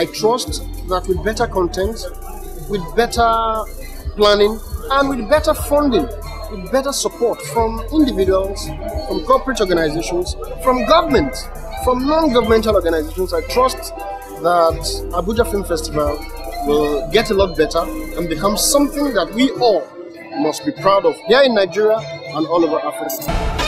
I trust that with better content, with better planning, and with better funding, with better support from individuals, from corporate organizations, from government, from non-governmental organizations, I trust that Abuja Film Festival will get a lot better and become something that we all must be proud of here in Nigeria and all over Africa.